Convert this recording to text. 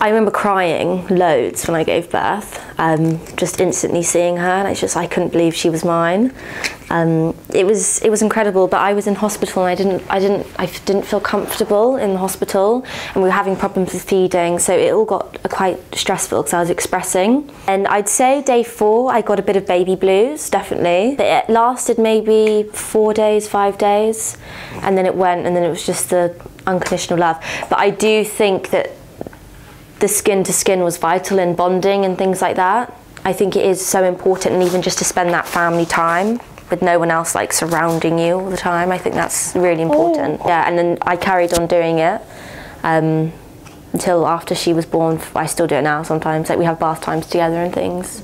I remember crying loads when I gave birth, um, just instantly seeing her, and it's just I couldn't believe she was mine. Um, it was it was incredible, but I was in hospital and I didn't I didn't I didn't feel comfortable in the hospital, and we were having problems with feeding, so it all got quite stressful because I was expressing. And I'd say day four I got a bit of baby blues, definitely. But it lasted maybe four days, five days, and then it went, and then it was just the unconditional love. But I do think that the skin to skin was vital in bonding and things like that. I think it is so important, and even just to spend that family time with no one else like surrounding you all the time. I think that's really important. Oh. Yeah, and then I carried on doing it um, until after she was born. I still do it now sometimes. Like we have bath times together and things.